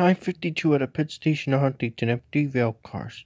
I-52 at a pit station on Huntington, empty rail cars.